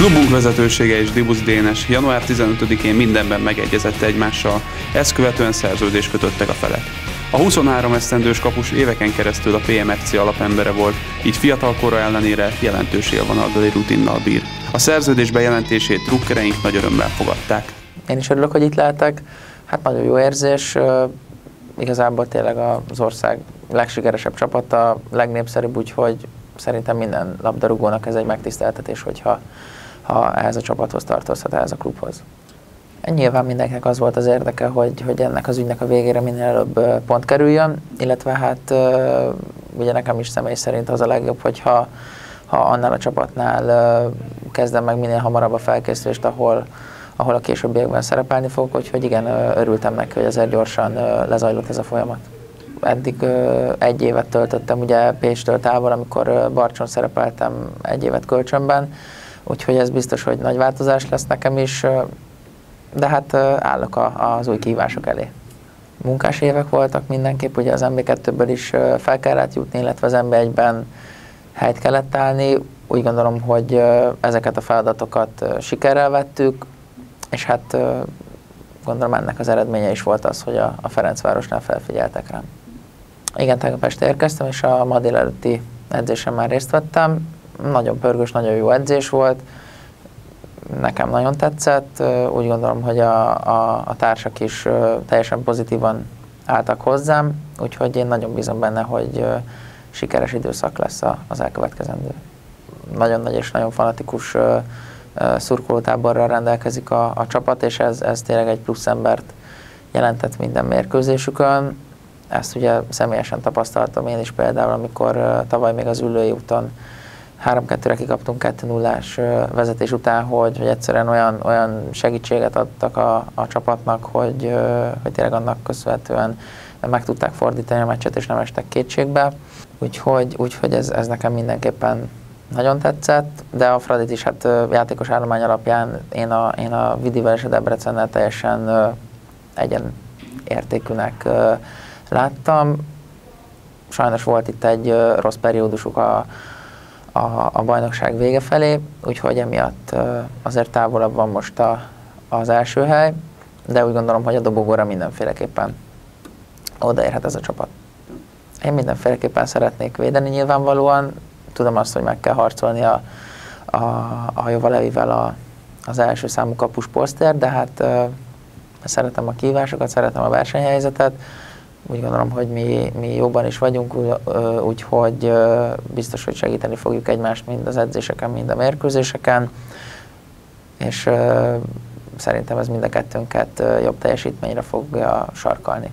klubunk vezetősége és Dibusz Dénes január 15-én mindenben megegyezett egymással, ezt követően szerződést kötöttek a felek. A 23 esztendős kapus éveken keresztül a PMFC alapembere volt, így fiatal kora ellenére jelentős élvonaldali rutinnal bír. A szerződés bejelentését drukkereink nagy örömmel fogadták. Én is örülök, hogy itt lehetek. Hát nagyon jó érzés. Igazából tényleg az ország legsikeresebb csapata, legnépszerűbb, úgyhogy szerintem minden labdarúgónak ez egy megtiszteltetés, hogyha ha ehhez a csapathoz tartozhat, ehhez a klubhoz. Nyilván mindenkinek az volt az érdeke, hogy, hogy ennek az ügynek a végére minél előbb pont kerüljön, illetve hát ugye nekem is személy szerint az a legjobb, hogyha ha annál a csapatnál kezdem meg minél hamarabb a felkészülést, ahol, ahol a későbbiekben szerepelni fogok, úgyhogy igen, örültem neki, hogy ezért gyorsan lezajlott ez a folyamat. Eddig egy évet töltöttem ugye Pécstől távol, amikor Barcson szerepeltem egy évet kölcsönben, úgyhogy ez biztos, hogy nagy változás lesz nekem is, de hát állok az új kívások elé. Munkás évek voltak mindenképp, ugye az MB2-ből is fel kellett jutni, illetve az MB1-ben helyt kellett állni. Úgy gondolom, hogy ezeket a feladatokat sikerrel vettük, és hát gondolom ennek az eredménye is volt az, hogy a, a Ferencvárosnál felfigyeltek rám. Igen, tegnap este érkeztem, és a ma délelőtti edzésen már részt vettem. Nagyon pörgős, nagyon jó edzés volt. Nekem nagyon tetszett. Úgy gondolom, hogy a, a, a társak is teljesen pozitívan álltak hozzám, úgyhogy én nagyon bízom benne, hogy sikeres időszak lesz az elkövetkezendő. Nagyon nagy és nagyon fanatikus szurkolótáborral rendelkezik a, a csapat, és ez, ez tényleg egy plusz embert jelentett minden mérkőzésükön. Ezt ugye személyesen tapasztaltam én is például, amikor tavaly még az ülői úton 3-2-re kikaptunk 2 0 vezetés után, hogy, hogy egyszerűen olyan, olyan segítséget adtak a, a csapatnak, hogy, hogy tényleg annak köszönhetően meg tudták fordítani a meccset, és nem estek kétségbe. Úgyhogy, úgyhogy ez, ez nekem mindenképpen nagyon tetszett, de a Fradit is hát játékos állomány alapján én a, én a Vidivel és a Debrecennel teljesen egyen értékűnek láttam. Sajnos volt itt egy rossz periódusuk a, a, a bajnokság vége felé, úgyhogy emiatt azért távolabb van most a, az első hely, de úgy gondolom, hogy a dobogóra mindenféleképpen odaérhet ez a csapat. Én mindenféleképpen szeretnék védeni nyilvánvalóan, tudom azt, hogy meg kell harcolni a, a, a Jovalevivel a, az első számú kapus poszter, de hát uh, szeretem a kívásokat, szeretem a versenyhelyzetet, úgy gondolom, hogy mi, mi jóban is vagyunk, úgyhogy biztos, hogy segíteni fogjuk egymást mind az edzéseken, mind a mérkőzéseken, és szerintem ez mind a kettőnket jobb teljesítményre fogja sarkalni.